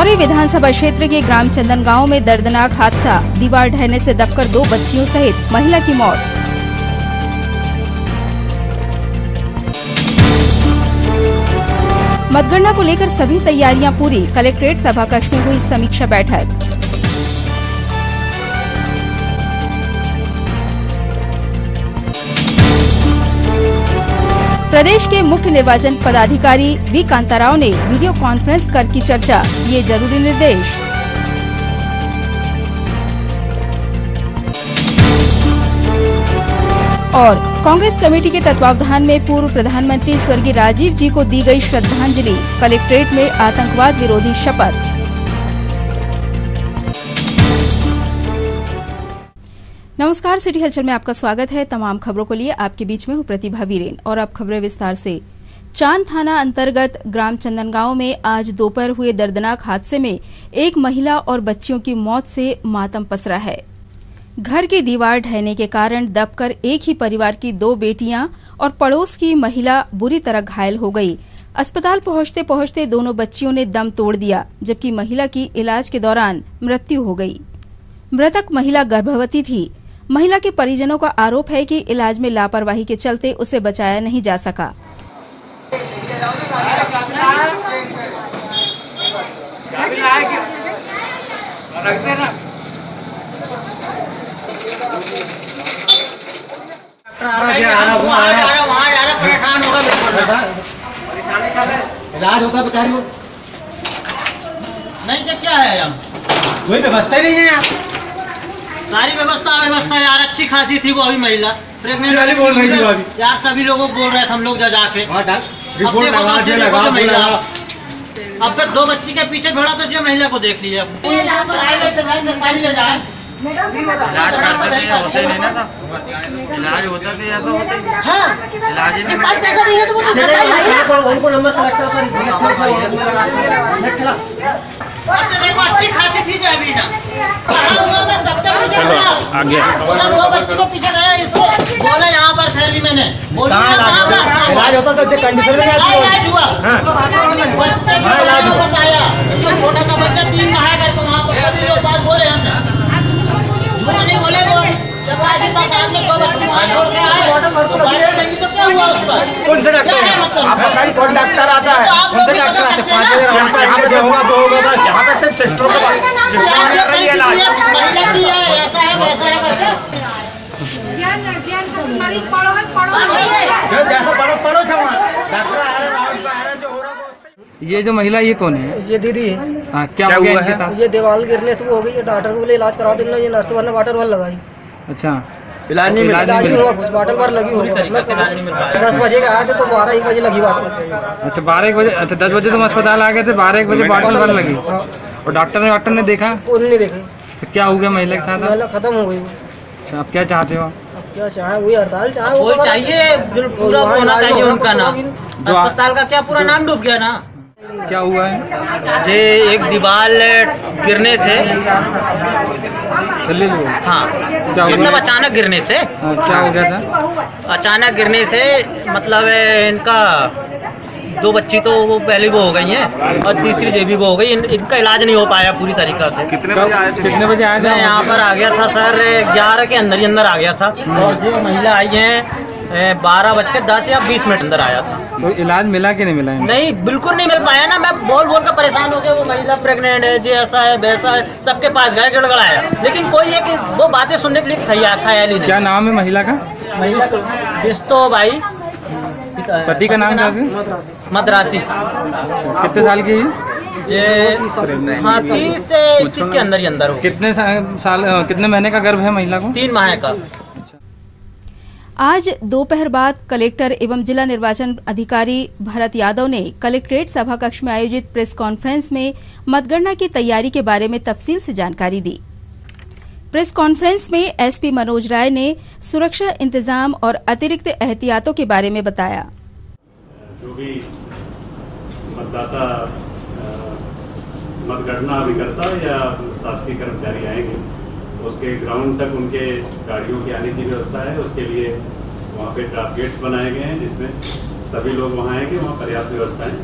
चौरी विधानसभा क्षेत्र के ग्राम चंदन गाँव में दर्दनाक हादसा। दीवार ढहने से दबकर दो बच्चियों सहित महिला की मौत। मतगणना को लेकर सभी तैयारियाँ पूरी। कलेक्ट्रेट सभा कक्ष में हुई समीक्षा बैठक। प्रदेश के मुख्य निर्वाचन पदाधिकारी वी. कांताराव ने वीडियो कॉन्फ्रेंस कर की चर्चा। ये ज़रूरी निर्देश। और कांग्रेस कमेटी के तत्वावधान में पूर्व प्रधानमंत्री स्वर्गीय राजीव जी को दी गई श्रद्धांजलि। कलेक्ट्रेट में आतंकवाद विरोधी शपथ। नमस्कार, सिटी हलचल में आपका स्वागत है। तमाम खबरों को लिए आपके बीच में हूँ प्रतिभा वीरेन और अब खबरें विस्तार से। चाँद थाना अंतर्गत ग्राम चंदन चंदनगांव में आज दोपहर हुए दर्दनाक हादसे में एक महिला और बच्चियों की मौत से मातम पसरा है। घर की दीवार ढहने के कारण दबकर एक ही परिवार की दो बेटियाँ और पड़ोस की महिला बुरी तरह घायल हो गई। अस्पताल पहुँचते पहुँचते दोनों बच्चियों ने दम तोड़ दिया, जबकि महिला की इलाज के दौरान मृत्यु हो गई। मृतक महिला गर्भवती थी महिला के परिजनों का आरोप है कि इलाज में लापरवाही के चलते उसे बचाया नहीं जा सका। इलाज होता बेचारी को नहीं तो क्या है हम? कोई व्यवस्था नहीं है यहाँ। सारी व्यवस्था व्यवस्था यार अच्छी खासी थी वो अभी महिला प्रेग्नेंट वाली बोल रही थी अभी। यार सभी लोगों को बोल रहे थे हम लोग जा जाके अब रिपोर्ट देखो लगा तो दे तो बच्ची के पीछे भेड़ा तो जो महिला को देख लिया प्राइवेट जाए सरकारी ले जाए इलाज होते नहीं ना इलाज होता तो या तो होता ही इलाज ही पैसा नहीं है तो वो तो उनको नंबर कलेक्टर तो देखो अच्छी खासी थी जाए भी ना चलो आगे। बच्ची को पीछे गया इसको बोला यहाँ पर फिर भी मैंने। बोली है? होता तो कंडीशन में कौन से डॉक्टर क्या है? है? आपका कहीं कौन डॉक्टर आता है? कौन से डॉक्टर आते हैं? पाँच? यहाँ पे जो होगा वो होगा बस यहाँ पे सिर्फ़ सिस्टरों के पास सिस्टर क्या कर रही इलाज महिला की है ऐसा है वैसा है करके। जो जैसा पढ़ो पढ़ो क्षमा डॉक्टर आ रहे राउंड पे आ रहे जो हो रहा ये जो महिला ये कौन है? ये दीदी। है हाँ, क्या, हो गया इनके साथ? ये दीवार गिरने से वो हो गई डॉक्टर को बोले इलाज करा देना ये नर्स वाले वाटर वाल लगाई। अच्छा। इलाज नहीं मिला। वाटर वाल लगी होगा दस बजे आए थे तो बारह एक बजे लगी वाटर अच्छा बारह एक बजे अच्छा दस बजे तुम अस्पताल आ गए थे बारह एक बजे बाटल वन लगी। हाँ। और डॉक्टर ने डॉक्टर ने देखा? उन्हें नहीं देखे। तो क्या हो गया महिला के साथ? महिला खत्म हो गई। अच्छा अब क्या चाहते हो? क्या चाहे वही हड़ताल चाहे वो वो तो चाहिए जो पूरा होना चाहिए उनका तो नाम जो आ- अस्पताल का क्या पूरा नाम डूब गया ना? क्या हुआ है? जे एक दीवार गिरने से हाँ क्या हुआ? मतलब अचानक गिरने से। हाँ, क्या हो गया था? अचानक गिरने से मतलब इनका दो बच्ची तो वो पहले वो हो गई हैं और तीसरी जेबी वो हो गई। इन, इनका इलाज नहीं हो पाया पूरी तरीका से। कितने बजे आए थे? कितने बजे आए थे? यहाँ पर आ गया था सर ग्यारह के अंदर ही अंदर आ गया था। और जो महिला आई हैं बारह बज के दस या बीस मिनट अंदर आया था। तो इलाज मिला कि नहीं मिला इनको? नहीं बिल्कुल नहीं मिल पाया ना। मैं बोल बोल कर परेशान हो गया वो महिला प्रेग्नेंट है जी ऐसा है वैसा है सबके पास गए गड़गड़ाया। लेकिन कोई है कि वो बातें सुनने के लिए खया ख्याल ही क्या नाम है महिला का? महिला बिस्तो भाई। पति का नाम क्या है? मद्रासी। कितने साल की जे हाँ से इक्कीस के अंदर ही अंदर हो कितने साल कितने महीने का गर्भ है महिला को? तीन माह का। आज दोपहर बाद कलेक्टर एवं जिला निर्वाचन अधिकारी भरत यादव ने कलेक्ट्रेट सभा कक्ष में आयोजित प्रेस कॉन्फ्रेंस में मतगणना की तैयारी के बारे में तफसील से जानकारी दी। प्रेस कॉन्फ्रेंस में एसपी मनोज राय ने सुरक्षा इंतज़ाम और अतिरिक्त एहतियातों के बारे में बताया। जो भी मतदाता मतगणना अभिकर्ता या शासकीय कर्मचारी आएँगे उसके ग्राउंड तक उनके गाड़ियों की आने की व्यवस्था है। उसके लिए वहाँ पे ड्राफ्ट गेट्स बनाए गए हैं, जिसमें सभी लोग वहाँ आएँगे। वहाँ पर्याप्त व्यवस्थाएँ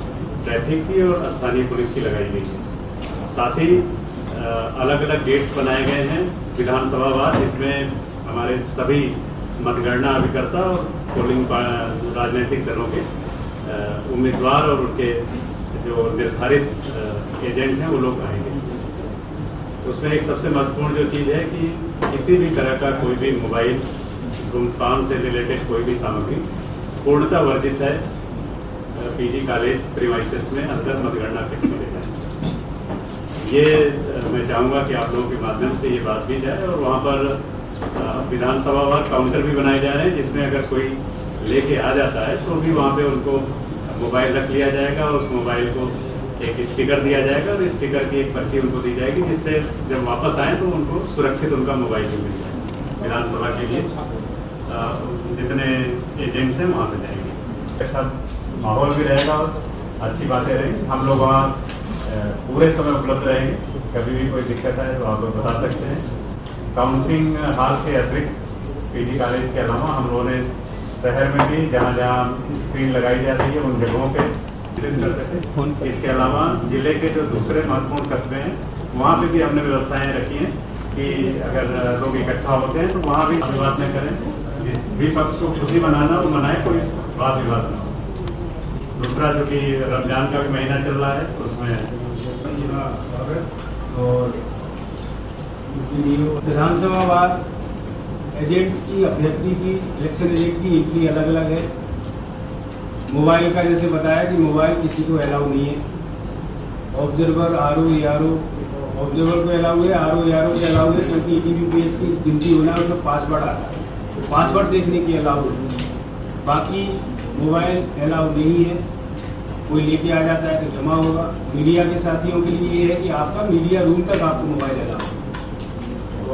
ट्रैफ़िक की और स्थानीय पुलिस की लगाई गई है। साथ ही अलग अलग गेट्स बनाए गए हैं विधानसभा वार जिसमें हमारे सभी मतगणना अभिकर्ता और पोलिंग राजनीतिक दलों के उम्मीदवार और उनके जो निर्धारित एजेंट हैं, वो लोग आएँगे। उसमें एक सबसे महत्वपूर्ण जो चीज़ है कि किसी भी तरह का कोई भी मोबाइल, धूमपान से रिलेटेड कोई भी सामग्री पूर्णतः वर्जित है। पीजी कॉलेज प्रीमाइसिस में अंदर मतगणना कक्ष में लेना है। ये मैं चाहूँगा कि आप लोगों के माध्यम से ये बात भी जाए और वहाँ पर विधानसभा वार काउंटर भी बनाए जा रहे हैं, जिसमें अगर कोई लेके आ जाता है तो भी वहाँ पे उनको मोबाइल रख लिया जाएगा और उस मोबाइल को एक स्टिकर दिया जाएगा और स्टिकर की एक पर्ची उनको दी जाएगी, जिससे जब वापस आए तो उनको सुरक्षित उनका मोबाइल भी मिल जाए, विधानसभा के लिए। जितने एजेंट्स हैं वहाँ से जाएँगे। सब माहौल भी रहेगा, अच्छी बातें रहेंगी। हम लोग वहाँ पूरे समय उपलब्ध रहेंगे। कभी भी कोई दिक्कत आए तो आप लोग बता सकते हैं। काउंटिंग हाल के अतिरिक्त पीजी कॉलेज के अलावा हम लोगों ने शहर में भी जहाँ जहाँ स्क्रीन लगाई जा रही है, उन जगहों पे इसके अलावा ज़िले के जो दूसरे महत्वपूर्ण कस्बे हैं, वहाँ पे भी हमने व्यवस्थाएँ रखी हैं कि अगर लोग इकट्ठा होते हैं तो वहाँ भी विवाद न करें। जिस भी पक्ष को खुशी मनाना, वो मनाए, कोई वाद विवाद न हो। दूसरा जो कि रमज़ान का भी महीना चल रहा है, उसमें और विधानसभा वार, एजेंट्स की अभ्यर्थी की इलेक्शन एजेंट की एंट्री अलग अलग है। मोबाइल का जैसे बताया कि मोबाइल किसी को अलाउ नहीं है। Observer R O R O observer को अलाउ है आर ओ आर ओ को अलाउ है, क्योंकि ई टी की गिनती होना उसमें पासवर्ड आता है। तो पासवर्ड देखने की अलाउ है। बाकी मोबाइल अलाउ नहीं है। कोई लेके आ जाता है तो जमा होगा। मीडिया के साथियों के लिए ये है कि आपका मीडिया रूम तक आपको मोबाइल अलाउ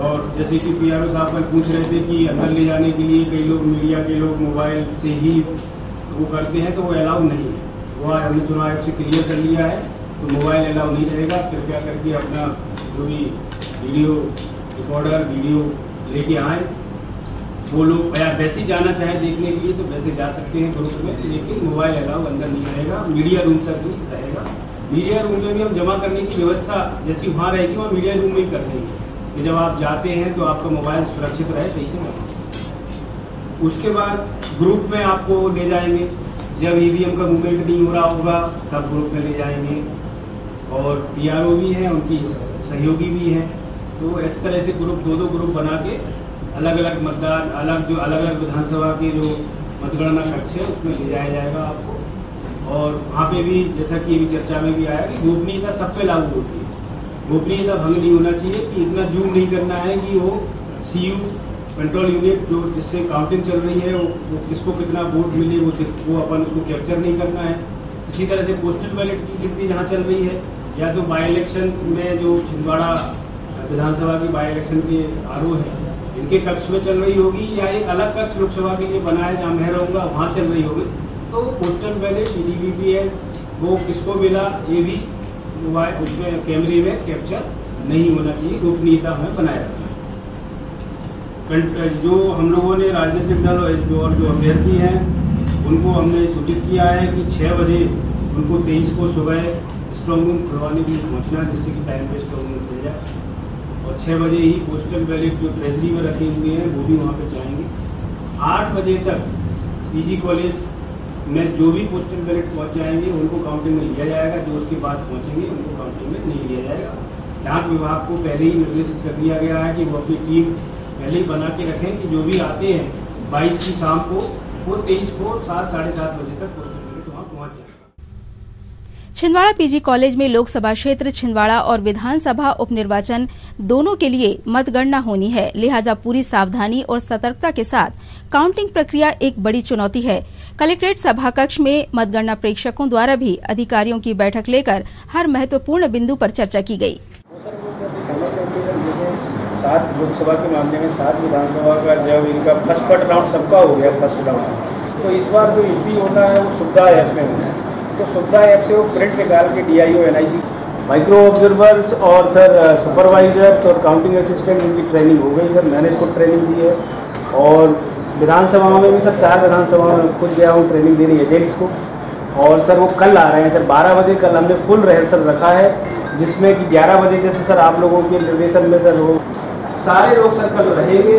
और जैसे कि पी साहब कल पूछ रहे थे कि अंदर ले जाने के लिए कई लोग, मीडिया के लोग मोबाइल से ही वो करते हैं तो वो अलाउ नहीं है। वो हमने चुनाव आयोग से क्लियर कर लिया है तो मोबाइल अलाउ नहीं रहेगा। कृपया करके अपना जो भी वीडियो रिकॉर्डर वीडियो लेके आए। वो लोग, या वैसे जाना चाहे देखने के लिए तो वैसे जा सकते हैं ग्रुप में, लेकिन मोबाइल अलाउ अंदर नहीं रहेगा। मीडिया रूम तक ही रहेगा। मीडिया रूम में भी हम जमा करने की व्यवस्था जैसी वहाँ रहेगी, वहाँ मीडिया रूम में ही कर देंगे। कि जब आप जाते हैं तो आपका मोबाइल सुरक्षित रहे, सही से उसके बाद ग्रुप में आपको ले जाएँगे। जब ईवीएम का मूवमेंट नहीं हो रहा होगा, तब ग्रुप में ले जाएँगे। और पीआरओ भी हैं, उनकी सहयोगी भी हैं। तो इस तरह से ग्रुप दो दो ग्रुप बना के अलग अलग मतदान, अलग जो अलग अलग विधानसभा के जो मतगणना कक्ष है, उसमें ले जाया जाएगा आपको। और वहाँ पे भी, जैसा कि अभी चर्चा में भी आया कि गोपनीयता सब पे लागू होती है। गोपनीयता भंग नहीं होना चाहिए कि इतना जूम नहीं करना है कि वो सीयू कंट्रोल यूनिट जो जिससे काउंटिंग चल रही है वो, वो किसको कितना वोट मिले वो वो अपन उसको कैप्चर नहीं करना है। इसी तरह से पोस्टल बैलेट की गिनती जहाँ चल रही है या तो बाई इलेक्शन में जो छिंदवाड़ा विधानसभा की बाई इलेक्शन के आर हैं इनके कक्ष में चल रही होगी या एक अलग कक्ष लोकसभा के लिए बना है जहाँ मैं रहूँगा वहाँ चल रही होगी। तो पोस्टल बैलेट ई वो किसको मिला ये भी उसमें कैमरे में कैप्चर नहीं होना चाहिए गोपनीयता हमें बनाया जो हम लोगों ने राजनीतिक दल और जो अभ्यर्थी हैं, उनको हमने सूचित किया है कि छः बजे उनको तेईस को सुबह स्ट्रॉन्ग रूम खुलवाने के लिए पहुँचना जिससे कि टाइम पे स्ट्रॉन्ग रूम खुल जाए। और छः बजे ही पोस्टल बैलेट जो ट्रेजरी में रखे हुए हैं, वो भी वहाँ पे जाएँगे। आठ बजे तक पीजी कॉलेज में जो भी पोस्टल बैलेट पहुँच जाएँगे, उनको काउंटिंग में लिया जाएगा। जो उसके बाद पहुँचेंगे, उनको काउंटिंग में नहीं लिया जाएगा। डाक विभाग को पहले ही निर्देशित कर दिया गया है कि वो अपनी टीम पहले ही बना के रखें कि जो भी आते हैं, बाईस की शाम को, वो तेईस को सात, साढ़े सात बजे तक बैलेट वहाँ पहुँच जाए छिंदवाड़ा पीजी कॉलेज में लोकसभा क्षेत्र, छिंदवाड़ा और विधानसभा उपनिर्वाचन दोनों के लिए मतगणना होनी है। लिहाजा पूरी सावधानी और सतर्कता के साथ काउंटिंग प्रक्रिया एक बड़ी चुनौती है। कलेक्ट्रेट सभा कक्ष में मतगणना प्रेक्षकों द्वारा भी अधिकारियों की बैठक लेकर हर महत्वपूर्ण बिंदु पर चर्चा की जैसे सात लोकसभा के मामले में सात विधानसभा का जब इनका फ़र्स्ट फ़र्स्ट राउंड सबका हो गया फ़र्स्ट राउंड तो इस बार जो एंट्री होना है, वो सुविधा ऐप में होना है। तो सुविधा ऐप से वो प्रिंट निकाल के D I O N I C micro observers और सर सुपरवाइजर्स और काउंटिंग असिस्टेंट इनकी ट्रेनिंग हो गई सर मैंने इसको ट्रेनिंग दी है। और विधानसभाओं में भी सर चार विधानसभाओं में खुद गया हूँ ट्रेनिंग देने एजेंट्स को। और सर वो कल आ रहे हैं सर बारह बजे कल हमने फुल रिहर्सल रखा है, जिसमें कि 11 बजे जैसे सर आप लोगों के निर्देशन में सर वो सारे लोग सर कल रहेंगे।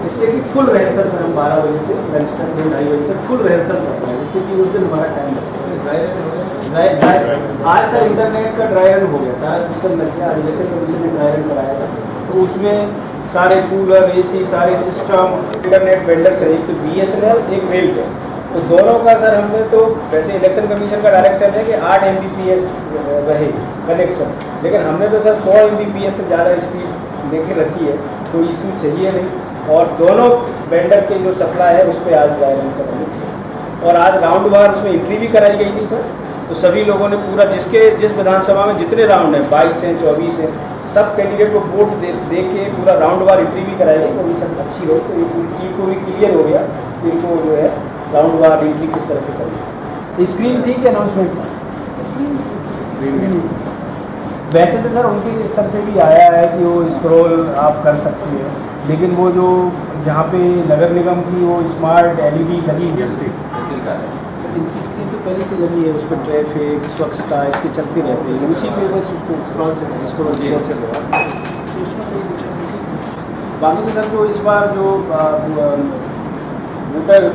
जिससे कि फुल रिहर्सल सर हम बारह बजे से लंच तक डेढ़ ढाई बजे तक फुल रिहर्सल करते हैं। जिससे कि उस दिन हमारा टाइम लगता है। ड्राई- आज सर इंटरनेट का ड्राई रन हो गया। सारा सिस्टम लग गया। आज इलेक्शन कमीशन ने ड्राई रन कराया था। तो उसमें सारे कूलर एसी सारे सिस्टम इंटरनेट वेंडर्स है एक तो बी एस एल है एक रेल पे तो दोनों का सर हमने तो वैसे इलेक्शन कमीशन का डायरेक्शन है कि आठ एम रहे कनेक्शन लेकिन हमने तो सर सौ एम से ज़्यादा स्पीड लेके रखी है तो इशू चाहिए नहीं। और दोनों वेंडर के जो सप्लाई है उस पर आज सर हमने और आज राउंड बार उसमें एंट्री भी कराई गई थी सर तो सभी लोगों ने पूरा जिसके जिस विधानसभा में जितने राउंड हैं बाईस हैं चौबीस हैं सब कैंडिडेट को वोट दे, दे के पूरा राउंड बार एंट्री भी कराई गई वो भी सब अच्छी हो तो ये पूरी टीम को भी क्लियर हो गया कि इनको जो है राउंड बार एंट्री किस तरह से करनी स्क्रीन थी कि अनाउंसमेंट था? स्क्रीन वैसे तो सर उनके स्तर से भी आया है कि वो स्क्रॉल आप कर सकते हैं। लेकिन वो जो जहाँ पे नगर निगम की वो स्मार्ट एलईडी लगी हुई है। सर इनकी स्क्रीन तो पहले से लगी है उस पर ट्रैफ़िक स्वच्छता इसके चलते रहते हैं। उसी पे बस उसको स्क्रॉल से स्क्रॉल उसमें कोई दिक्कत बाकी तो सर जो इस बार जो वोटर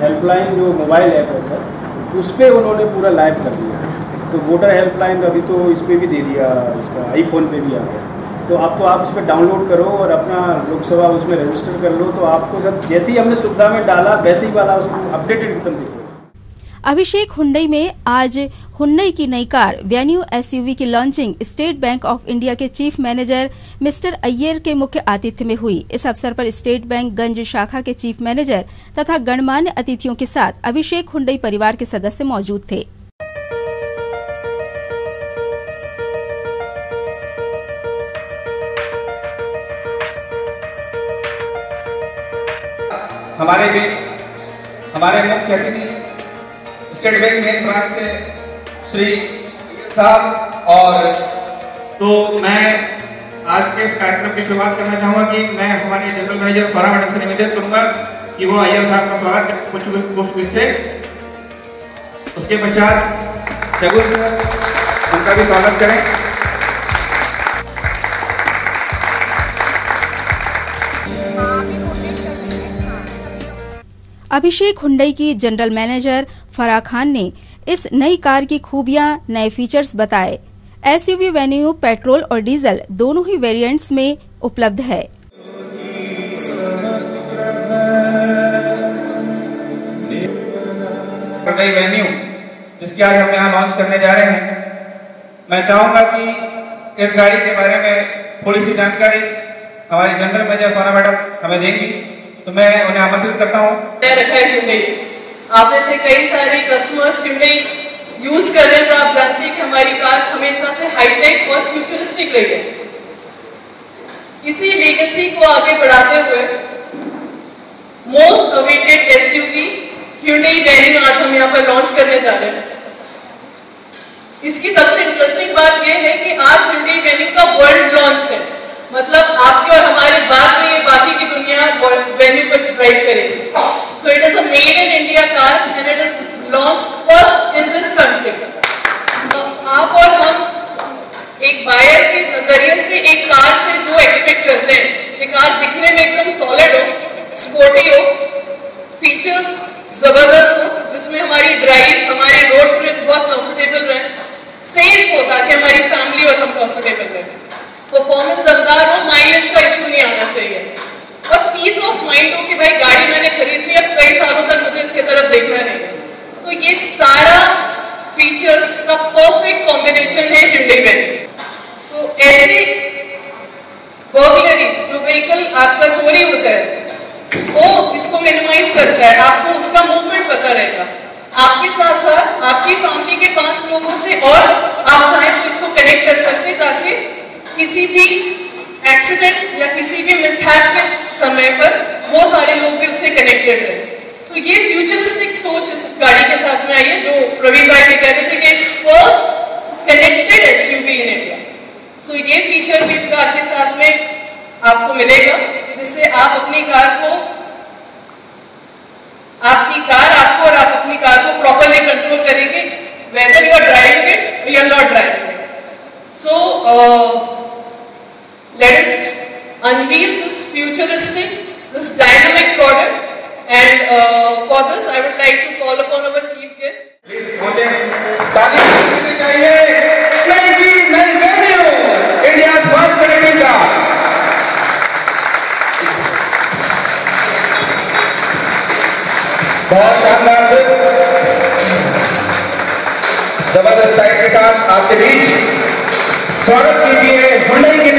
हेल्पलाइन जो मोबाइल ऐप है सर उस पर उन्होंने पूरा लाइव कर दिया है। तो वोटर हेल्पलाइन अभी तो इस पर भी दे दिया, इसका आईफोन पे भी आ गया। तो अब तो आप इस पर डाउनलोड करो और अपना लोकसभा उसमें रजिस्टर कर लो तो आपको सब जैसे ही हमने सुविधा में डाला, वैसे ही वाला उसको अपडेटेड एकदम दिखेगा। अभिषेक हुंडई में आज हुंडई की नई कार वेन्यू एसयूवी की launching state bank of India के चीफ मैनेजर मिस्टर अय्यर के मुख्य आतिथ्य में हुई। इस अवसर पर स्टेट बैंक गंज शाखा के चीफ मैनेजर तथा गणमान्य अतिथियों के साथ अभिषेक हुंडई परिवार के सदस्य मौजूद थे। हमारे बीच हमारे मुख्य अतिथि स्टेट बैंक मेन ब्रांच से श्री साहब और तो मैं आज के इस कार्यक्रम की शुरुआत करना चाहूँगा कि मैं हमारे जनरल मैनेजर फरा मैडम से निवेदन करूँगा कि वो अय्यर साहब का स्वागत कुछ कुछ विषय उसके पश्चात शगुन उनका भी स्वागत करें। अभिषेक हुंडई की जनरल मैनेजर फराह खान ने इस नई कार की खूबियाँ, नए फीचर्स बताए। एसयूवी वेन्यू, पेट्रोल और डीजल दोनों ही वेरिएंट्स में उपलब्ध है। वेन्यू जिसकी आज हम यहाँ लॉन्च करने जा रहे हैं। मैं चाहूँगा कि इस गाड़ी के बारे में थोड़ी सी जानकारी हमारी जनरल मैनेजर फाना मैडम हमें देंगी। तो मैं उन्हें आमंत्रित करता हूँ। रखा है Hyundai आप में से कई सारे कस्टमर्स Hyundai यूज़ कर रहे हैं तो आप जानते हैं कि हमारी कार हमेशा से हाईटेक और फ्यूचरिस्टिक रही है। इसी लेगेसी को आगे बढ़ाते हुए most awaited SUV Hyundai venue आज हम यहाँ पर लॉन्च करने जा रहे हैं। इसकी सबसे इंटरेस्टिंग बात यह है कि आज Hyundai वेन्यू का वर्ल्ड लॉन्च है। मतलब आपके और हमारे बाद में ये बाकी की दुनिया वेन्यू को ड्राइव करेगी। So it is a made in India car and it is launch first in this country आप और हम एक बायर के नज़रिए से एक कार से जो एक्सपेक्ट करते हैं, कि कार दिखने में एकदम सॉलिड हो स्पोर्टी हो फीचर्स ज़बरदस्त हो, जिसमें हमारी ड्राइव हमारी रोड ट्रिप्स बहुत कंफर्टेबल रहे सेफ़ हो, ताकि हमारी फैमिली और हम कंफर्टेबल रहे। परफॉर्मेंस दमदार हो माइलेज का इशू नहीं आना चाहिए। और पीस ऑफ़ माइंड हो कि भाई गाड़ी मैंने खरीद ली अब कई सालों तक मुझे इसके तरफ़ देखना नहीं तो ये सारा फीचर्स का परफेक्ट कॉम्बिनेशन है Hyundai वेन्यू तो ऐसी बर्गलरी जो व्हीकल आपका चोरी होता है, वो इसको मिनिमाइज करता है। आपको उसका मूवमेंट पता रहेगा। आपके साथ साथ आपकी फैमिली के पाँच लोगों से और आप चाहें तो इसको कनेक्ट कर सकते ताकि किसी भी एक्सीडेंट या किसी भी मिसहैप के समय पर वो सारे लोग भी उससे कनेक्टेड रहे तो ये फ्यूचरिस्टिक सोच इस गाड़ी के साथ में आई है, जो प्रवीण भाई भी कह रहे थे कि it's first connected SUV in India so ये फीचर भी इस कार के साथ में आपको मिलेगा, जिससे आप अपनी कार को, आपकी कार आपको और आप अपनी कार को प्रॉपरली कंट्रोल करेंगे whether you are driving it you are not driving it so let us unveil this futuristic, this dynamic product. And uh, for this, I would like to call upon our chief guest. बहुत शानदार ज़बरदस्त type के साथ आपके बीच स्वागत कीजिए Hyundai की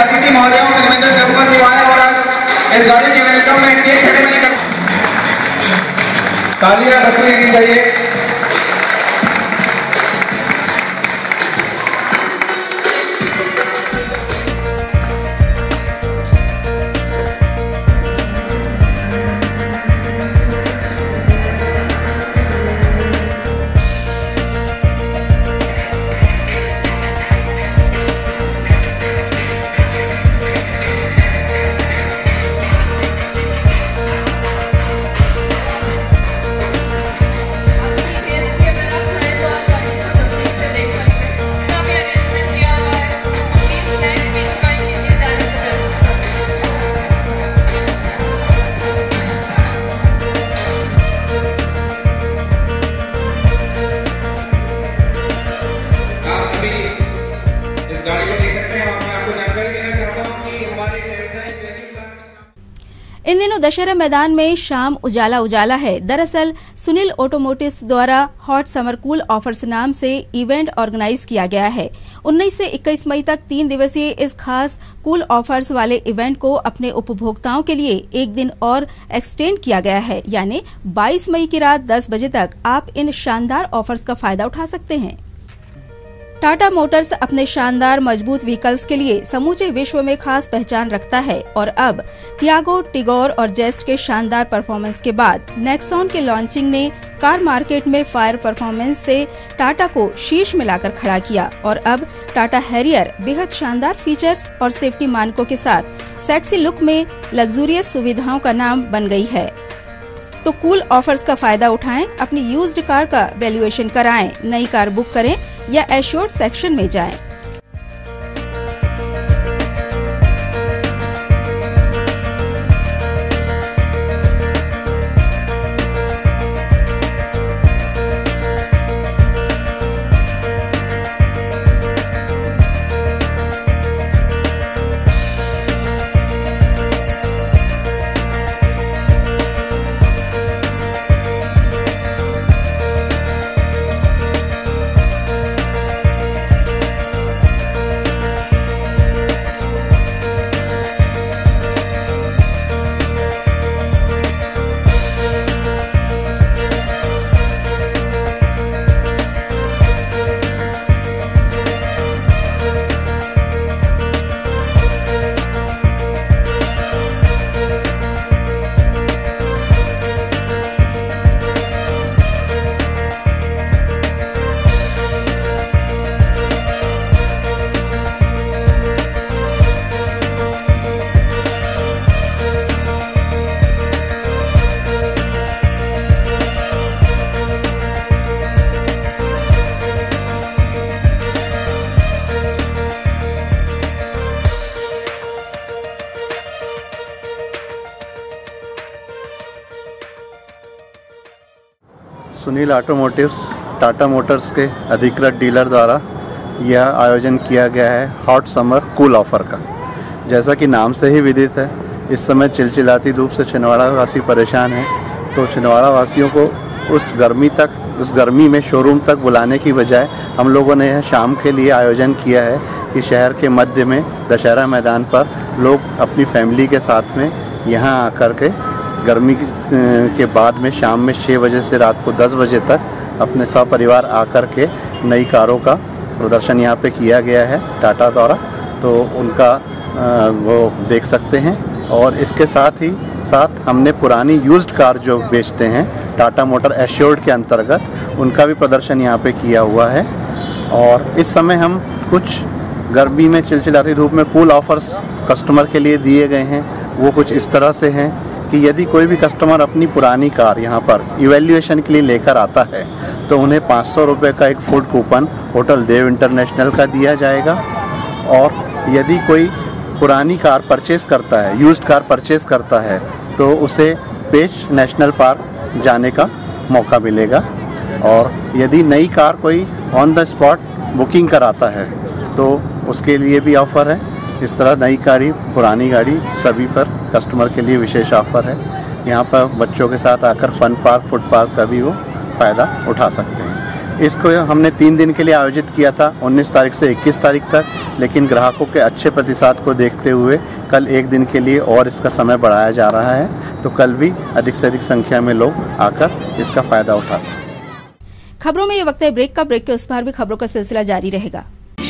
अतिथि महोदयों से निवेदन कि आए और इस गाड़ी के वेलकम में केक सेरेमनी तालियाँ बजनी नहीं चाहिए मैदान में शाम उजाला उजाला है। दरअसल, सुनील ऑटोमोटिव्स द्वारा हॉट समर कूल ऑफर्स नाम से इवेंट ऑर्गेनाइज किया गया है। 19 से 21 मई तक तीन दिवसीय इस खास कूल ऑफर्स वाले इवेंट को अपने उपभोक्ताओं के लिए एक दिन और एक्सटेंड किया गया है। यानी 22 मई की रात 10 बजे तक आप इन शानदार ऑफर्स का फ़ायदा उठा सकते हैं। टाटा मोटर्स अपने शानदार, मज़बूत व्हीकल्स के लिए समूचे विश्व में खास पहचान रखता है और अब टियागो, टिगोर और जेस्ट के शानदार परफॉर्मेंस के बाद नेक्सॉन के लॉन्चिंग ने कार मार्केट में फायर परफॉर्मेंस से टाटा को शीर्ष में लाकर खड़ा किया और अब टाटा हैरियर बेहद शानदार फीचर्स और सेफ्टी मानकों के साथ सेक्सी लुक में लग्जूरियस सुविधाओं का नाम बन गई है। तो कूल ऑफर्स का फ़ायदा उठाएँ, अपनी यूज्ड कार का वैल्यूएशन कराएँ, नई कार बुक करें या एश्योर्ड सेक्शन में जाएँ। सुनील ऑटोमोटिव्स टाटा मोटर्स के अधिकृत डीलर द्वारा यह आयोजन किया गया है हॉट समर कूल ऑफ़र का। जैसा कि नाम से ही विदित है, इस समय चिलचिलाती धूप से छिंदवाड़ा वासी परेशान हैं तो छिंदवाड़ा वासियों को उस गर्मी तक, उस गर्मी में शोरूम तक बुलाने की बजाय हम लोगों ने यह शाम के लिए आयोजन किया है कि शहर के मध्य में दशहरा मैदान पर लोग अपनी फैमिली के साथ में यहाँ आकर के गर्मी के बाद में शाम में छः बजे से रात को दस बजे तक अपने सपरिवार आकर के नई कारों का प्रदर्शन यहाँ पे किया गया है, टाटा द्वारा। तो उनका वो देख सकते हैं। और इसके साथ ही, साथ हमने पुरानी यूज्ड कार जो बेचते हैं, टाटा मोटर एश्योर्ड के अंतर्गत, उनका भी प्रदर्शन यहाँ पे किया हुआ है। और इस समय हम कुछ गर्मी में, चिलचिलाती धूप में कूल ऑफर्स कस्टमर के लिए दिए गए हैं। वो कुछ इस तरह से हैं। कि यदि कोई भी कस्टमर अपनी पुरानी कार यहाँ पर इवैल्यूएशन के लिए लेकर आता है तो उन्हें पाँच सौ रुपये का एक food coupon hotel Dev international का दिया जाएगा। और यदि कोई पुरानी कार परचेस करता है यूज्ड कार परचेस करता है तो उसे पेश नेशनल पार्क जाने का मौका मिलेगा। और यदि नई कार कोई ऑन द स्पॉट बुकिंग कराता है तो उसके लिए भी ऑफ़र है। इस तरह नई गाड़ी, पुरानी गाड़ी सभी पर कस्टमर के लिए विशेष ऑफ़र है। यहाँ पर बच्चों के साथ आकर फन पार्क फ़ूड पार्क का भी वो फ़ायदा उठा सकते हैं। इसको हमने तीन दिन के लिए आयोजित किया था 19 तारीख से 21 तारीख तक, लेकिन ग्राहकों के अच्छे प्रतिसाद को देखते हुए कल एक दिन के लिए और इसका समय बढ़ाया जा रहा है तो कल भी अधिक से अधिक संख्या में लोग आकर इसका फ़ायदा उठा सकते हैं। खबरों में ये वक्त है, ब्रेक का ब्रेक के उस पार भी खबरों का सिलसिला जारी रहेगा।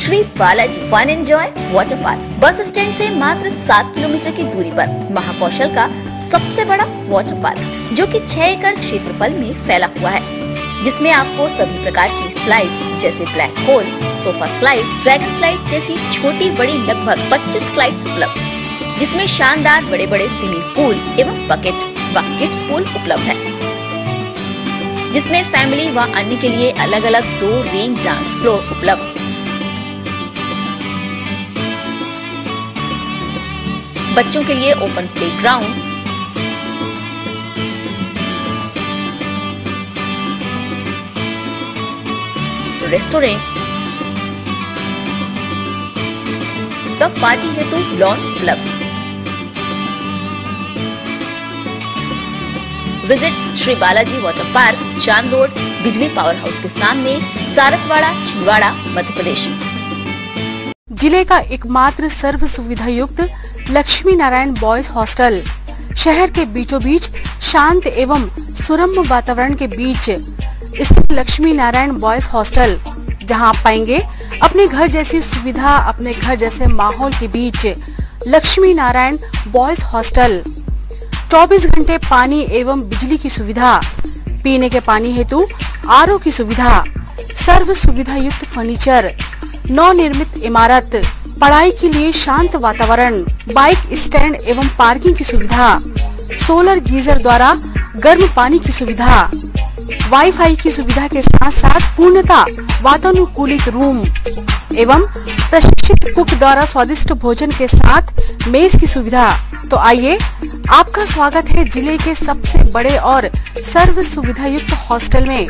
Shri Balaji fun enjoy water park bus stand से मात्र सात किलोमीटर की दूरी पर महाकौशल का सबसे बड़ा वाटर पार्क जो कि छह एकड़ क्षेत्रफल में फैला हुआ है, जिसमें आपको सभी प्रकार की स्लाइड्स जैसे black hole sofa slide dragon slide जैसी छोटी बड़ी लगभग 25 स्लाइड्स उपलब्ध, जिसमें शानदार बड़े बड़े स्विमिंग पूल एवं बकेट व किड्स पूल उपलब्ध है, जिसमें फैमिली व अन्य के लिए अलग अलग दो रेन डांस फ्लोर उपलब्ध। बच्चों के लिए ओपन प्लेग्राउंड। रेस्टोरेंट। व पार्टी हेतु lawn club. Visit Shri Balaji water park, Chand road, बिजली पावर हाउस के सामने, सारसवाड़ा, छिंदवाड़ा, मध्य प्रदेश। ज़िले का एकमात्र सर्व सुविधा युक्त लक्ष्मी नारायण बॉयज़ हॉस्टल। शहर के बीचों बीच शांत एवं सुरम्य वातावरण के बीच स्थित लक्ष्मी नारायण बॉयज़ हॉस्टल, जहाँ आप पाएँगे अपने घर जैसी सुविधा, अपने घर जैसे माहौल के बीच लक्ष्मी नारायण बॉयज़ हॉस्टल। 24 घंटे पानी एवं बिजली की सुविधा, पीने के पानी हेतु आरओ की सुविधा, सर्व सुविधा युक्त फर्नीचर नव निर्मित इमारत पढ़ाई के लिए शांत वातावरण, बाइक स्टैंड एवं पार्किंग की सुविधा, सोलर गीजर द्वारा गर्म पानी की सुविधा, वाईफाई की सुविधा के साथ साथ पूर्णता, वातानुकूलित रूम एवं प्रशिक्षित कुक द्वारा स्वादिष्ट भोजन के साथ मेज की सुविधा। तो आइए आपका स्वागत है ज़िले के सबसे बड़े और सर्व सुविधा युक्त हॉस्टल में।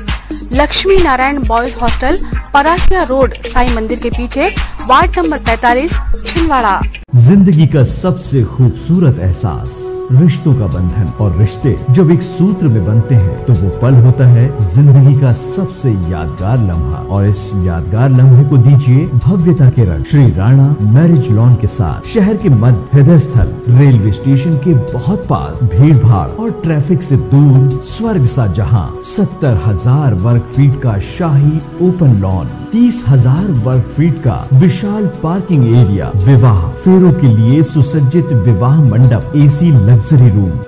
Laxmi Narayan boys hostel, Parasia road, Sai मंदिर के पीछे, वार्ड नंबर 45 छिंदवाड़ा। ज़िंदगी का सबसे खूबसूरत एहसास, रिश्तों का बंधन और रिश्ते जब एक सूत्र में बनते हैं तो वो पल होता है ज़िंदगी का सबसे यादगार लम्हा। और इस यादगार लम्हे को दीजिए भव्यता के रंग। श्री राणा मैरिज लॉन के साथ, शहर के मध्य हृदय स्थल रेलवे स्टेशन के बहुत पास भीड़ भाड़ और ट्रैफ़िक से दूर स्वर्ग सा जहाँ सत्तर हज़ार वर्ग फीट का शाही ओपन लॉन, तीस हज़ार वर्ग फीट का विशाल पार्किंग एरिया, विवाह, फेरों के लिए सुसज्जित विवाह मंडप, एसी लग्जरी रूम,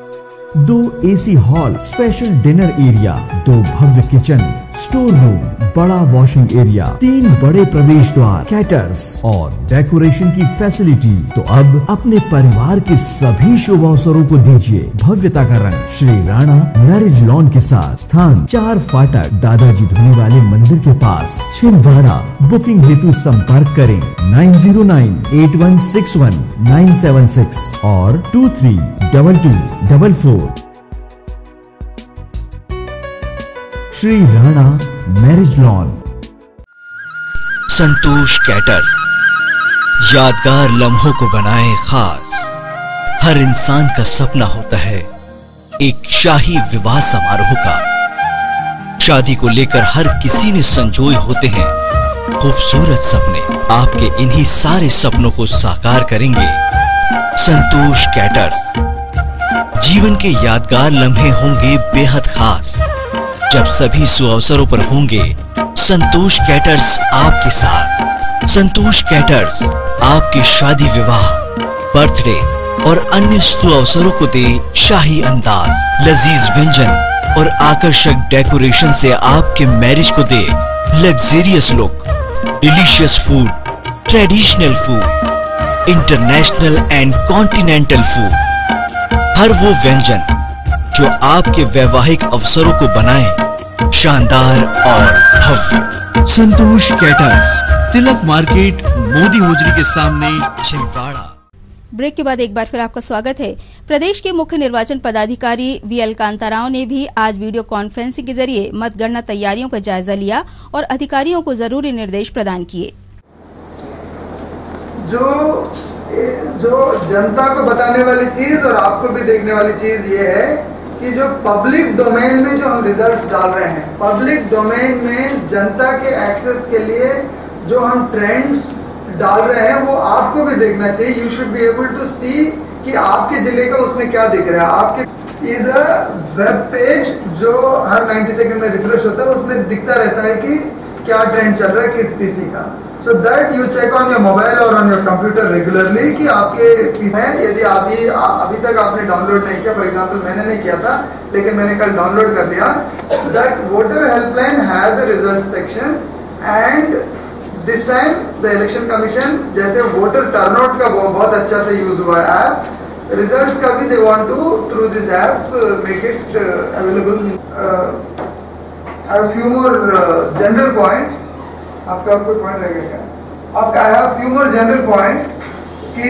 दो AC hall, special dinner area, दो भव्य किचन। स्टोर रूम, बड़ा वॉशिंग एरिया तीन बड़े प्रवेश द्वार कैटर्स और डेकोरेशन की फैसिलिटी तो अब अपने परिवार के सभी शुभ अवसरों को दीजिए भव्यता का रंग। श्री राणा मैरिज लॉन के साथ स्थान, चार फाटक, दादाजी धुनी वाले मंदिर के पास। छिंदवाड़ा बुकिंग हेतु संपर्क करें। Nine zero nine eight one six one nine seven six और two three double two double four Shri Rana marriage lawn Santosh cater यादगार लम्हों को बनाए खास। हर इंसान का सपना होता है एक शाही विवाह समारोह का। शादी को लेकर हर किसी ने संजोए होते हैं खूबसूरत सपने। आपके इन्हीं सारे सपनों को साकार करेंगे संतोष कैटर्स। जीवन के यादगार लम्हे होंगे बेहद खास। जब सभी सुअवसरों पर होंगे, संतोष कैटर्स आपके साथ। संतोष कैटर्स, आपके शादी विवाह, बर्थडे और अन्य सुअवसरों को दे शाही अंदाज। लजीज व्यंजन और आकर्षक डेकोरेशन से आपके मैरिज को दे luxurious look. Delicious food, traditional food, international and continental food. हर वो व्यंजन जो आपके वैवाहिक अवसरों को बनाए शानदार और भव्य। Santosh caterers Tilak market Modi hosiery के सामने छिंदवाड़ा। ब्रेक के बाद एक बार फिर आपका स्वागत है। प्रदेश के मुख्य निर्वाचन पदाधिकारी वी एल कांताराव ने भी आज वीडियो कॉन्फ्रेंसिंग के ज़रिए मतगणना तैयारियों का जायजा लिया और अधिकारियों को ज़रूरी निर्देश प्रदान किए। जो जो जनता को बताने वाली चीज़ और आपको भी देखने वाली चीज़ ये है कि जो पब्लिक डोमेन में जो हम रिजल्ट्स डाल रहे हैं पब्लिक डोमेन में जनता के एक्सेस के लिए जो हम ट्रेंड्स डाल रहे हैं, वो आपको भी देखना चाहिए। You should be able to see कि आपके ज़िले का उसमें क्या दिख रहा है। आपके इज़ अ वेब पेज जो हर 90 सेकंड में रिफ्रेश होता है, उसमें दिखता रहता है कि क्या ट्रेंड चल रहा है किस पीसी का। So that you check on your mobile और ऑन योर कंप्यूटर रेगुलरली कि आपके हैं, यदि अभी अभी तक आपने डाउनलोड नहीं किया फॉर एग्जांपल मैंने नहीं किया था, लेकिन मैंने कल डाउनलोड कर लिया that voter helpline has a result section and this time the election commission जैसे वोटर टर्नआउट का बहुत अच्छा से यूज़ हुआ है रिजल्ट्स का भी they want to through this app make it available have few more general points आपका और कोई पॉइंट रहेगा क्या? आपका I have few more general points कि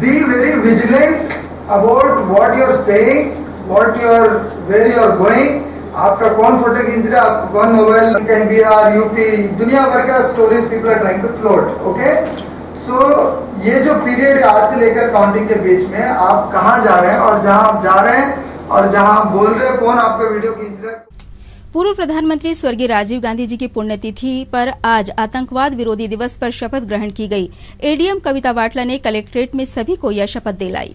be very vigilant about what you are saying what you are where you are going आपका कौन photo खींच रहा है? कौन मोबाइल कैन बिहार यूपी दुनिया भर का stories people are trying to float okay so ये जो पीरियड आज से लेकर काउंटिंग के बीच में, आप कहाँ जा रहे हैं और जहाँ आप जा रहे हैं और जहाँ आप बोल रहे हैं, कौन आपका वीडियो खींच रहा है? पूर्व प्रधानमंत्री स्वर्गीय राजीव गांधी जी की पुण्यतिथि पर आज आतंकवाद विरोधी दिवस पर शपथ ग्रहण की गई। एडीएम कविता वाटला ने कलेक्ट्रेट में सभी को यह शपथ दिलाई।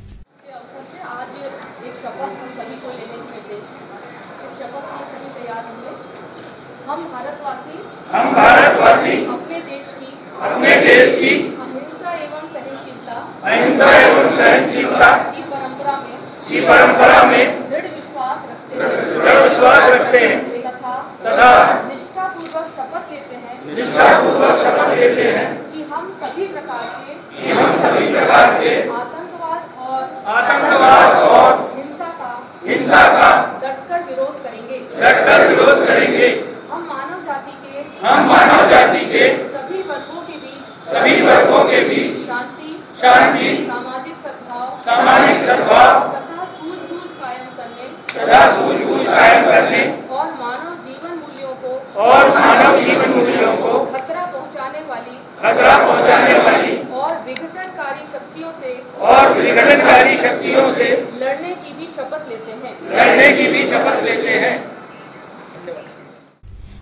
हम भारतवासी हम भारतवासी अपने देश की अपने देश की अहिंसा एवं सहनशीलता अहिंसा एवं सहनशीलता की परंपरा में की परंपरा में दृढ़ विश्वास रखते हैं दृढ़ विश्वास रखते हैं तथा तथा निष्ठा पूर्वक शपथ लेते हैं। निष्ठा पूर्वक शपथ लेते हैं। कि हम सभी प्रकार के कि हम सभी प्रकार के आतंकवाद और आतंकवाद और हिंसा का हिंसा का डटकर विरोध करेंगे। डटकर विरोध करेंगे। हम मानव जाति के हम मानव जाति के सभी वर्गों के बीच सभी वर्गों के बीच शांति शांति सामाजिक सद्भाव सामाजिक सद्भाव तथा सूझबूझ कायम करने तथा सूझबूझ कायम करने और मानव जीवन मूल्यों को और मानव जीवन मूल्यों को खतरा पहुँचाने वाली खतरा पहुँचाने वाली और विघटनकारी शक्तियों से और विघटनकारी शक्तियों से लड़ने की भी शपथ लेते हैं। लड़ने की भी शपथ लेते हैं।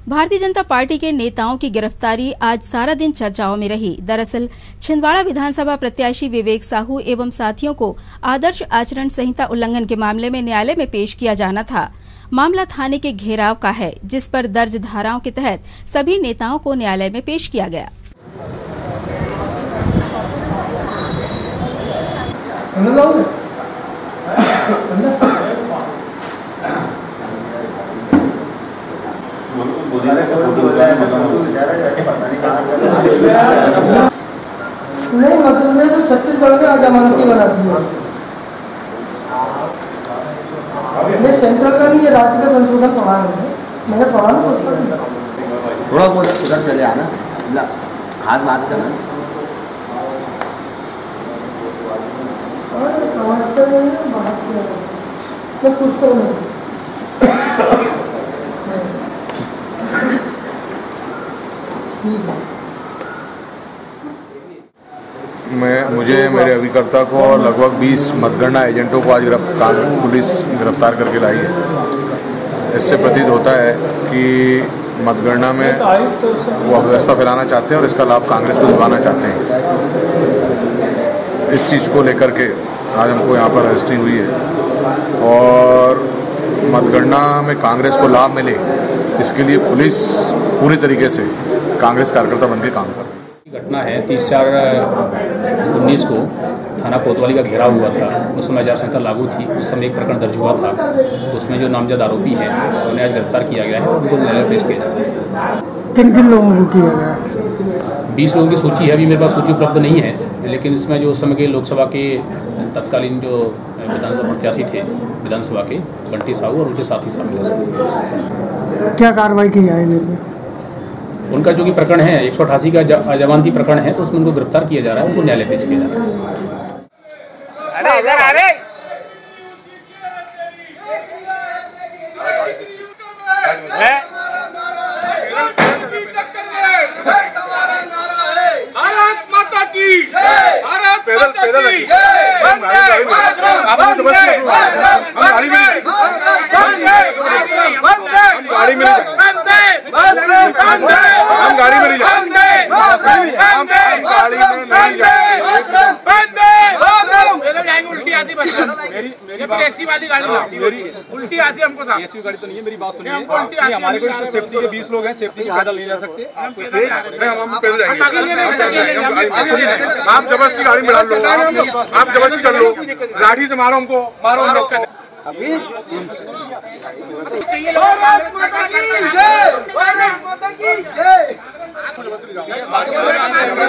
भारतीय जनता पार्टी के नेताओं की गिरफ्तारी आज सारा दिन चर्चाओं में रही। दरअसल छिंदवाड़ा विधानसभा प्रत्याशी विवेक साहू एवं साथियों को आदर्श आचरण संहिता उल्लंघन के मामले में न्यायालय में पेश किया जाना था। मामला थाने के घेराव का है जिस पर दर्ज धाराओं के तहत सभी नेताओं को न्यायालय में पेश किया गया। नहीं मतलब तो छत्तीसगढ़ में आज जमानती बनाती है। नहीं सेंट्रल का नहीं, ये राज्य का संशोधन पढ़ा है। मैंने पढ़ा ना थोड़ा बहुत उधर चले आना। खास बात करना। बात किया ठीक मैं मुझे, मेरे अभिकर्ता को और लगभग 20 मतगणना एजेंटों को आज गिरफ़्तार पुलिस गिरफ़्तार करके लाई है। इससे प्रतीत होता है कि मतगणना में वो अव्यवस्था फैलाना चाहते हैं और इसका लाभ कांग्रेस को दिलवाना चाहते हैं। इस चीज़ को लेकर के आज हमको यहाँ पर रजिस्ट्रिंग हुई है। और मतगणना में कांग्रेस को लाभ मिले इसके लिए पुलिस पूरी तरीके से कांग्रेस कार्यकर्ता बन के काम कर रही है। घटना है तीस चार उन्नीस को थाना कोतवाली का घेराव हुआ था। उस समय आचार संहिता लागू थी उस समय एक प्रकरण दर्ज हुआ था। उसमें जो नामजद आरोपी हैं उन्हें आज गिरफ़्तार किया गया है और उनको न्यायालय पेश किया जा रहा है। किन किन लोगों को किया गया बीस लोगों की सूची है अभी मेरे पास सूची उपलब्ध नहीं है। लेकिन इसमें जो उस समय के लोकसभा के तत्कालीन जो विधानसभा प्रत्याशी थे विधानसभा के बंटी साहू और उनके साथी शामिल हैं। क्या कार्रवाई की जाए उनका जो कि प्रकरण है एक सौ अठासी का ज- प्रकरण है तो उसमें उनको गिरफ़्तार किया जा रहा है उनको न्यायालय पेश किया जा रहा है अरे इधर अरे भारत माता की भारत माता की वंदे मातरम वंदे मातरम वंदे मातरम वंदे गाड़ी में वंदे मातरम वंदे हम गाड़ी में नहीं वंदे वंदे गाड़ी में नहीं जाएँगे वंदे मातरम पैदल जाएँगे उल्टी आती बस मेरी मेरी बात ऐसी वाली गाड़ी मेरी उल्टी आती हमको साहब। एसटी गाड़ी तो नहीं है मेरी बात सुनिए। हमको उल्टी आती नहीं, हमारे है, कोई सेफ्टी के 20 लोग हैं सेफ्टी के पैदल नहीं जा सकते। आप ज़बरदस्ती गाड़ी में डाल। लो आप ज़बरदस्ती कर लो। लाठी से मारो हमको। मारो हम लोग अभी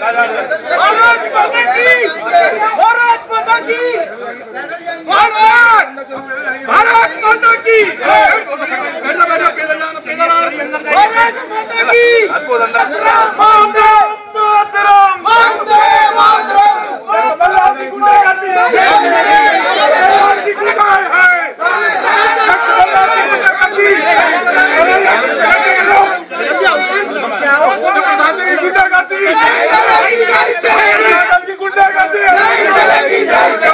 भारत माता की भारत माता की भारत भारत माता की बैठो बैठो पैदल जाना पैदल आना भारत माता की वंदे मातरम। वंदे मातरम जाएंगे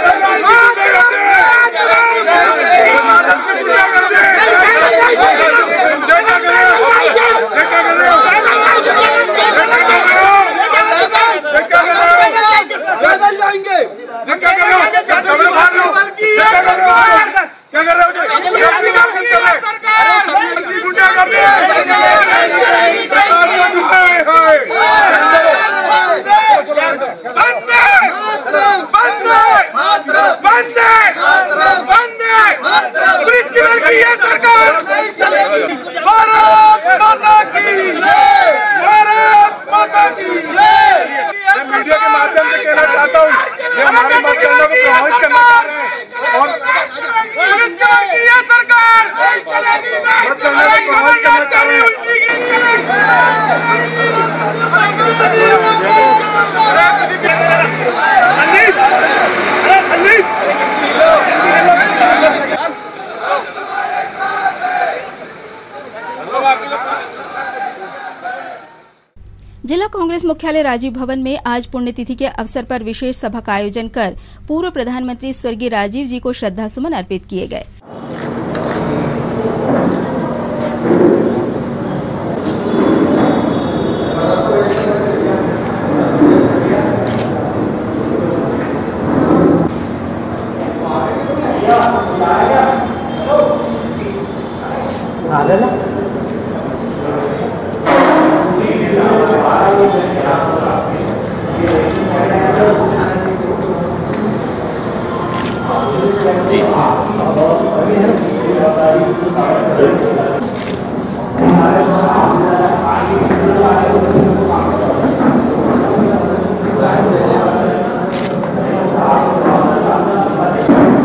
मुख्यालय राजीव भवन में आज पुण्यतिथि के अवसर पर विशेष सभा का आयोजन कर पूर्व प्रधानमंत्री स्वर्गीय राजीव जी को श्रद्धा सुमन अर्पित किए गए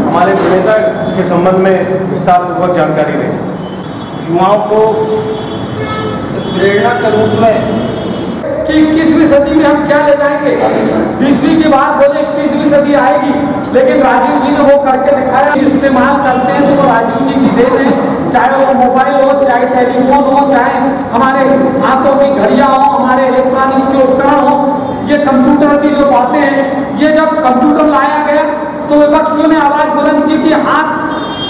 हमारे नेता के संबंध में विस्तार पूर्वक जानकारी दें युवाओं को प्रेरणा के रूप में कि इक्कीसवीं सदी में हम क्या ले जाएँगे बीसवीं की बात बोले इक्कीसवीं सदी आएगी लेकिन राजीव जी ने वो करके दिखाया इस्तेमाल करते हैं तो वो राजीव जी की देन है चाहे वो मोबाइल हो चाहे टेलीफोन हो चाहे हमारे हाथों की घड़ियाँ हो, हमारे इलेक्ट्रॉनिक्स के उपकरण हो, ये कंप्यूटर की जो बातें हैं, ये जब कंप्यूटर लाया गया तो विपक्षियों ने आवाज़ बुलंद की कि हाथ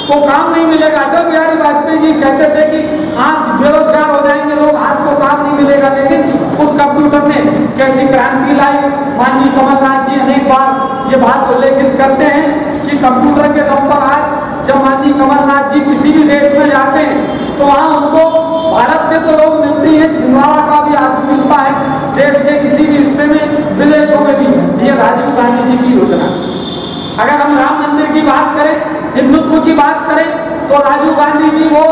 को काम नहीं मिलेगा। अटल बिहारी वाजपेयी जी कहते थे कि हाथ बेरोजगार हो जाएँगे, लोग हाथ को काम नहीं मिलेगा। लेकिन उस कंप्यूटर ने कैसी क्रांति लाई? माननीय कमलनाथ जी अनेक बार ये बात उल्लेखित करते हैं कि कंप्यूटर के दम पर आज जब माननीय कमलनाथ जी किसी भी देश में जाते हैं तो वहाँ उनको भारत के तो लोग मिलते हैं छिंदवाड़ा का भी आदमी मिलता है, देश के किसी भी हिस्से में, विदेशों में भी। ये राजीव गांधी जी की योजना अगर हम राम मंदिर की बात करें, हिंदुत्व की बात करें तो राजीव गांधी जी वो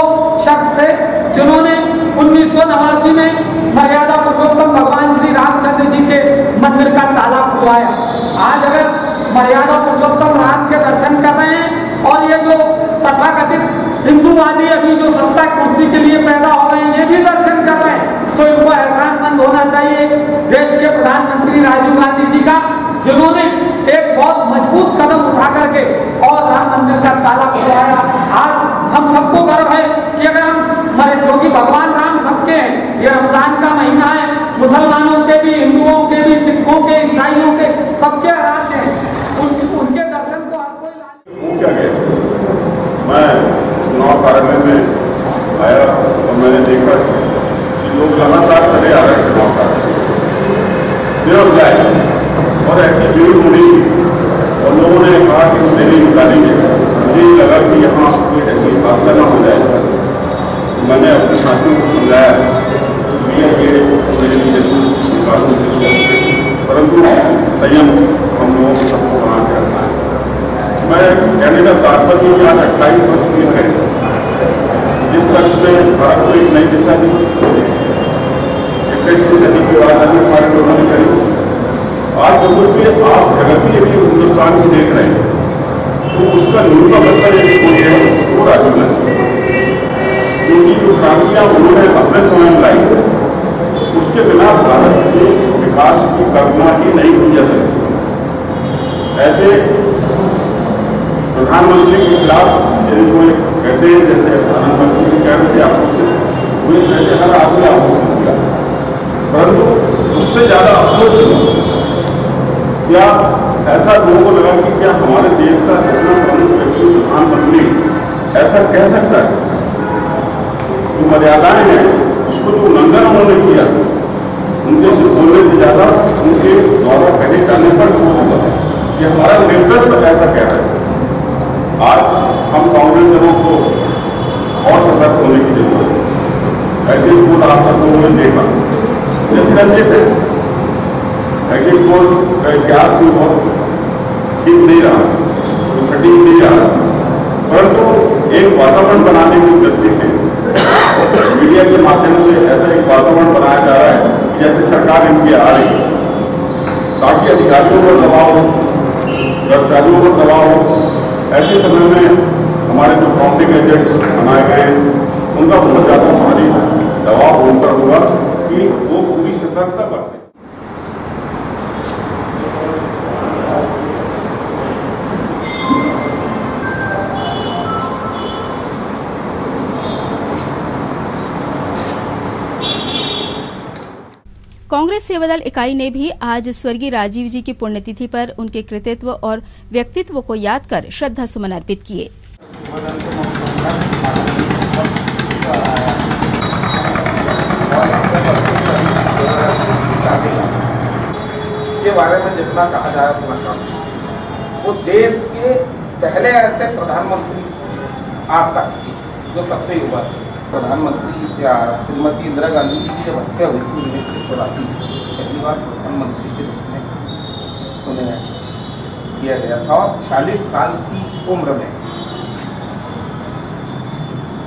शख्स थे जिन्होंने उन्नीस सौ नवासी में मर्यादा पुरुषोत्तम भगवान श्री रामचंद्र जी के मंदिर का ताला खुलवाया। आज अगर मर्यादा पुरुषोत्तम राम के दर्शन कर रहे हैं और ये जो तथाकथित हिंदूवादी अभी जो सत्ता कुर्सी के लिए पैदा हो गए ये भी दर्शन कर रहे हैं। तो इनको एहसानमंद होना चाहिए देश के प्रधानमंत्री राजीव गांधी जी का, जिन्होंने एक बहुत मज़बूत कदम उठा करके और राम मंदिर का ताला खुलवाया। आज हम सबको गर्व है कि अगर हम हमारे क्योंकि भगवान राम सबके हैं, ये रमज़ान का महीना है। मुसलमानों के भी, हिंदुओं के भी, सिखों के, ईसाइयों के सबके आराध्य हैं उनके उनके दर्शन को हर कोई वो क्या गया मैं चुनाव कार्यालय में आया और मैंने देखा कि लोग लगातार चले आ रहे हैं चुनाव का। बेरोजगार और ऐसी भीड़ उड़ी और लोगों ने कहा कि हम निकाली है मुझे लगा कि यहाँ कोई ऐसी हादसा ना हो जाए। मैंने अपने साथियों को समझाया कि भैया ये मेरे लिए निकालूँ परंतु संयम हम लोगों को सबको बना के रखना है मैं कहने का तात्पर्य कि आज अट्ठाईस वर्ष की है जिस शख्स ने भारत को एक नई दिशा दी इक्कीसवीं सदी की राजधानी हमारे लोगों ने करी आज लोगों की आप प्रगति यदि हिंदुस्तान की देख रहे हैं तो उसका न्यूनतम मतलब यदि कोई है वो राजीव गांधी क्योंकि जो क्रांतियाँ उन्होंने अपने समय में लाई उसके बिना भारत के विकास की कल्पना ही नहीं की जा सकती ऐसे प्रधानमंत्री के खिलाफ यदि कोई कहते हैं जैसे प्रधानमंत्री कह रहे थे आपको से वो जैसे हर आदमी आपको किया परंतु उससे ज़्यादा अफसोस क्या ऐसा लोगों को लगा कि क्या हमारे देश का इतना प्रमुख व्यक्ति प्रधानमंत्री ऐसा कह सकता है जो मर्यादाएँ हैं उसको जो उल्लंघन उन्होंने किया उनके से बोलने से ज़्यादा उनके द्वारा कहे जाने पर वो होगा कि हमारा नेतृत्व ऐसा कह रहा है आज हम कांग्रेस दलों को और सतर्क होने की ज़रूरत है ऐसे पूर्ण आप सब लोगों ने देखा यदि रंजित है एग्जिट पोल का इतिहास भी बहुत ठीक नहीं रहा सटीक नहीं रहा परंतु एक वातावरण बनाने की दृष्टि से मीडिया के माध्यम से ऐसा एक वातावरण बनाया जा रहा है जैसे सरकार इनकी आ रही है, ताकि अधिकारियों पर दबाव हो, कर्मचारियों पर दबाव हो। ऐसे समय में हमारे जो काउंटिंग एजेंट्स बनाए गए उनका बहुत ज़्यादा भारी दबाव उन पर होगा कि वो पूरी सतर्कता बरतें कांग्रेस सेवादल इकाई ने भी आज स्वर्गीय राजीव जी की पुण्यतिथि पर उनके कृतित्व और व्यक्तित्व को याद कर श्रद्धा सुमन अर्पित किए। के बारे में जितना कहा जाए उतना कम। वो देश के पहले ऐसे प्रधानमंत्री आज तक जो सबसे युवा थे। प्रधानमंत्री या श्रीमती इंदिरा गांधी जी की जब हत्या हुई थी उन्नीस सौ चौरासी से, पहली बार प्रधानमंत्री के रूप में उन्हें किया गया था और छियालीस साल की उम्र में।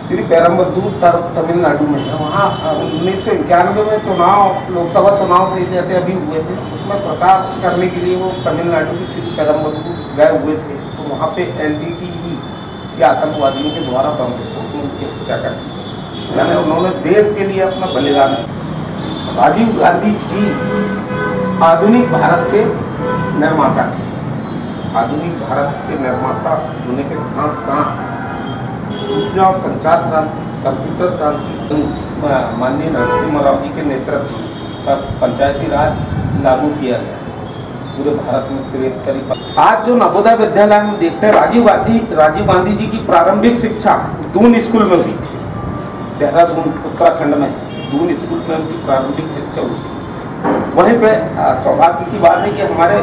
श्री पेरम्बदूर तमिलनाडु में है। वहाँ उन्नीस सौ इक्यानवे में चुनाव, लोकसभा चुनाव से जैसे अभी हुए थे, उसमें प्रचार करने के लिए वो तमिलनाडु की श्री पेरम्बदूर गए हुए थे। तो वहाँ पे एल के आतंकवादियों के द्वारा बम विस्फोट में उनकी हत्या कर दी यानी उन्होंने देश के लिए अपना बलिदान दिया। राजीव गांधी जी आधुनिक भारत के निर्माता थे। आधुनिक भारत के निर्माता होने के साथ साथ सूचना और संचार क्रांति, कंप्यूटर क्रांति माननीय नरसिम्हा राव जी के नेतृत्व तब पंचायती राज लागू किया गया। पूरे भारत में त्रिस्तरीय आज जो नवोदय विद्यालय हम देखते हैं, राजीव गांधी राजीव गांधी जी की प्रारंभिक शिक्षा दून स्कूल में हुई थी। देहरादून, उत्तराखंड में दून स्कूल में उनकी प्रारंभिक शिक्षा हुई थी। वहीं पर सौभाग्य की बात है कि हमारे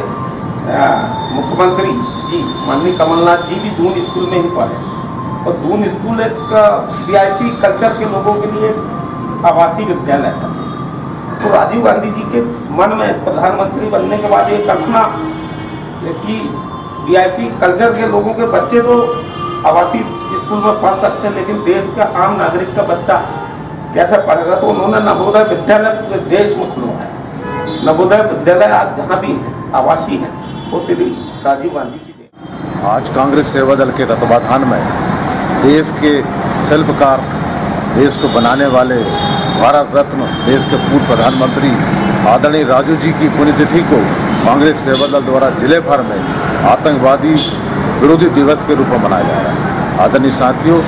मुख्यमंत्री जी, माननीय कमलनाथ जी भी दून स्कूल में ही पढ़े। और दून स्कूल एक वीआईपी कल्चर के लोगों के लिए आवासीय विद्यालय था। तो राजीव गांधी जी के मन में प्रधानमंत्री बनने के बाद ये कल्पना कि वीआईपी कल्चर के लोगों के बच्चे तो आवासीय स्कूल में पढ़ सकते हैं, लेकिन देश का आम नागरिक का बच्चा कैसे पढ़ेगा? तो उन्होंने नवोदय विद्यालय पूरे देश में खुलवाया नवोदय विद्यालय आज जहाँ भी है, आवासीय है, वो श्री राजीव गांधी की आज कांग्रेस सेवा दल के तत्वाधान में देश के शिल्पकार, देश को बनाने वाले भारत रत्न देश के पूर्व प्रधानमंत्री आदरणीय राजू जी की पुण्यतिथि को कांग्रेस सेवा दल द्वारा ज़िले भर में आतंकवादी विरोधी दिवस के रूप में मनाया जा रहा है। आदरणीय साथियों,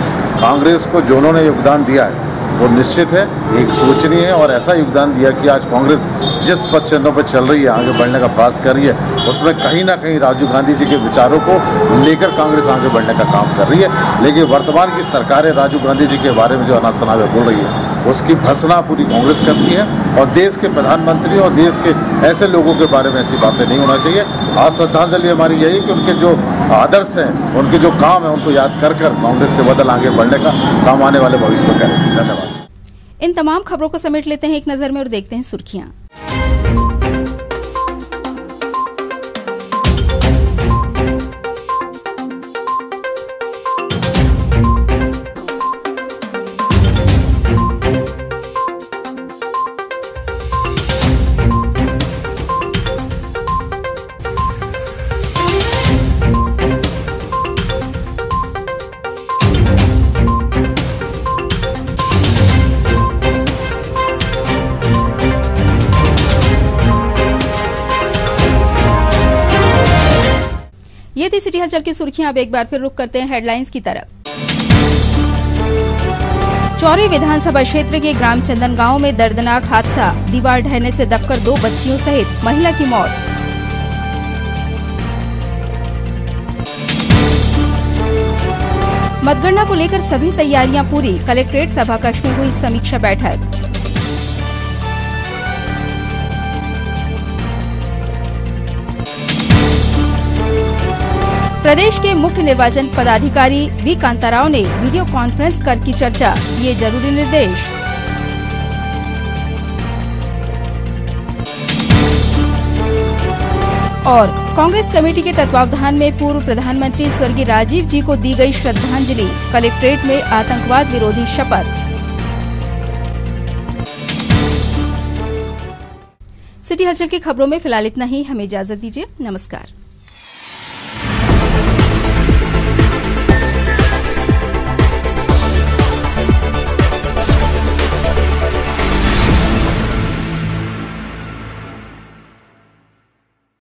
कांग्रेस को जो उन्होंने योगदान दिया है, वो निश्चित है, एक सोचनीय है और ऐसा योगदान दिया कि आज कांग्रेस जिस पद चिन्हों पर चल रही है, आगे बढ़ने का प्रयास कर रही है, उसमें कहीं ना कहीं राजीव गांधी जी के विचारों को लेकर कांग्रेस आगे बढ़ने का काम कर रही है। लेकिन वर्तमान की सरकारें राजीव गांधी जी के बारे में जो अनाप बोल रही है उसकी भसना पूरी कांग्रेस करती है और देश के प्रधानमंत्री और देश के ऐसे लोगों के बारे में ऐसी बातें नहीं होना चाहिए। आज श्रद्धांजलि हमारी यही कि उनके जो आदर्श हैं, उनके जो काम है, उनको याद कर कर कांग्रेस से बदल आगे बढ़ने का काम आने वाले भविष्य में करें। धन्यवाद। इन तमाम खबरों को समेट लेते हैं एक नज़र में और देखते हैं सुर्खियाँ। ये थी सिटी हलचल की सुर्खियाँ। अब एक बार फिर रुक करते हैं हेडलाइंस की तरफ़। चौरी विधानसभा क्षेत्र के ग्राम चंदन गाँव में दर्दनाक हादसा। दीवार ढहने से दबकर दो बच्चियों सहित महिला की मौत। मतगणना को लेकर सभी तैयारियाँ पूरी। कलेक्ट्रेट सभाकक्ष में हुई समीक्षा बैठक। प्रदेश के मुख्य निर्वाचन पदाधिकारी वी कांताराव ने वीडियो कॉन्फ्रेंस कर की चर्चा। ये ज़रूरी निर्देश। और कांग्रेस कमेटी के तत्वावधान में पूर्व प्रधानमंत्री स्वर्गीय राजीव जी को दी गई श्रद्धांजलि, कलेक्ट्रेट में आतंकवाद विरोधी शपथ। सिटी हलचल की खबरों में फ़िलहाल इतना ही, हमें इजाज़त दीजिए। नमस्कार।